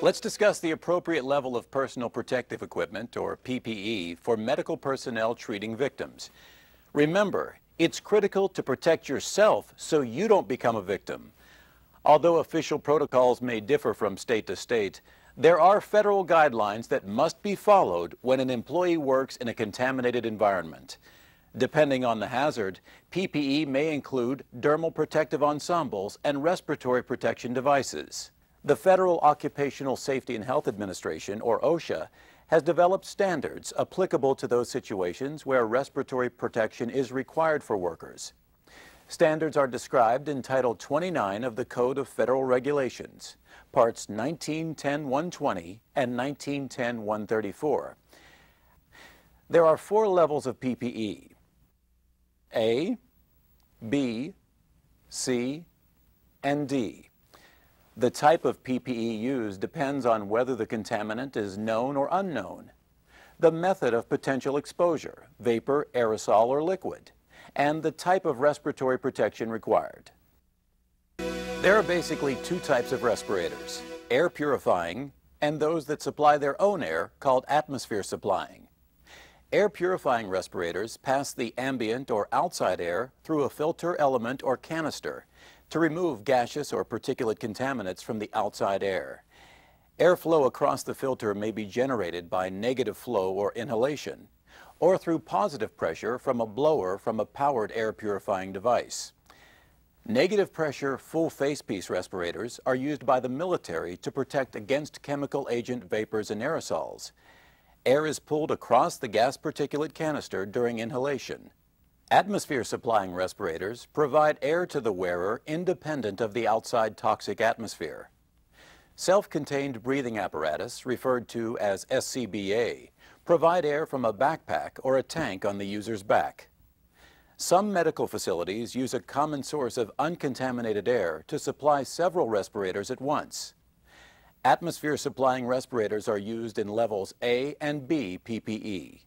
Let's discuss the appropriate level of personal protective equipment, or PPE, for medical personnel treating victims. Remember, it's critical to protect yourself so you don't become a victim. Although official protocols may differ from state to state, there are federal guidelines that must be followed when an employee works in a contaminated environment. Depending on the hazard, PPE may include dermal protective ensembles and respiratory protection devices. The Federal Occupational Safety and Health Administration, or OSHA, has developed standards applicable to those situations where respiratory protection is required for workers. Standards are described in Title 29 of the Code of Federal Regulations, Parts 1910-120 and 1910-134. There are four levels of PPE. A, B, C, and D. The type of PPE used depends on whether the contaminant is known or unknown, the method of potential exposure, vapor, aerosol, or liquid, and the type of respiratory protection required. There are basically two types of respirators, air purifying and those that supply their own air called atmosphere supplying. Air purifying respirators pass the ambient or outside air through a filter element or canister to remove gaseous or particulate contaminants from the outside air. Airflow across the filter may be generated by negative flow or inhalation, or through positive pressure from a blower from a powered air purifying device. Negative pressure full face piece respirators are used by the military to protect against chemical agent vapors and aerosols. Air is pulled across the gas particulate canister during inhalation. Atmosphere supplying respirators provide air to the wearer independent of the outside toxic atmosphere. Self-contained breathing apparatus, referred to as SCBA, provide air from a backpack or a tank on the user's back. Some medical facilities use a common source of uncontaminated air to supply several respirators at once. Atmosphere supplying respirators are used in levels A and B PPE.